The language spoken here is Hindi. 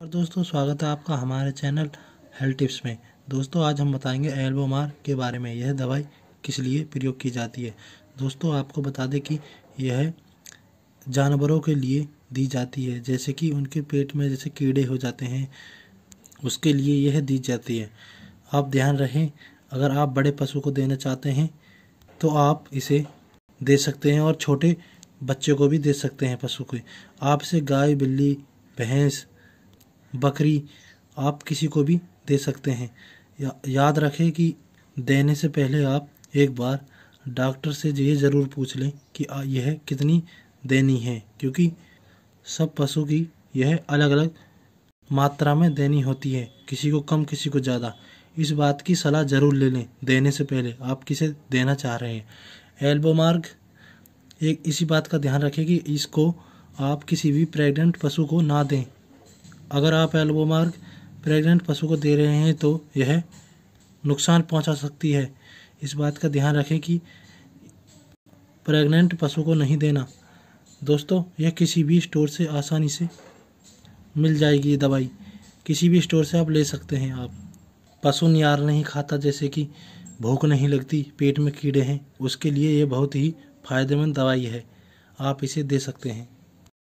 और दोस्तों, स्वागत है आपका हमारे चैनल हेल्थ टिप्स में। दोस्तों, आज हम बताएँगे एल्बोमार के बारे में। यह दवाई किस लिए प्रयोग की जाती है? दोस्तों, आपको बता दें कि यह जानवरों के लिए दी जाती है, जैसे कि उनके पेट में जैसे कीड़े हो जाते हैं, उसके लिए यह दी जाती है। आप ध्यान रहें अगर आप बड़े पशु को देना चाहते हैं तो आप इसे दे सकते हैं और छोटे बच्चे को भी दे सकते हैं पशु को। आप इसे गाय, बिल्ली, भैंस बकरी आप किसी को भी दे सकते हैं। या, याद रखें कि देने से पहले आप एक बार डॉक्टर से ये ज़रूर पूछ लें कि यह कितनी देनी है क्योंकि सब पशु की यह अलग अलग मात्रा में देनी होती है किसी को कम किसी को ज़्यादा। इस बात की सलाह ज़रूर ले लें। देने से पहले आप किसे देना चाह रहे हैं। एल्बोमार्ग एक इसी बात का ध्यान रखें कि इसको आप किसी भी प्रेग्नेंट पशु को ना दें। अगर आप एल्बो एल्बोमार्ग प्रेग्नेंट पशु को दे रहे हैं तो यह नुकसान पहुँचा सकती है। इस बात का ध्यान रखें कि प्रेग्नेंट पशु को नहीं देना। दोस्तों, यह किसी भी स्टोर से आसानी से मिल जाएगी दवाई। किसी भी स्टोर से आप ले सकते हैं आप। पशु नियार नहीं खाता, जैसे कि भूख नहीं लगती, पेट में कीड़े हैं, उसके लिए ये बहुत ही फ़ायदेमंद दवाई है। आप इसे दे सकते हैं।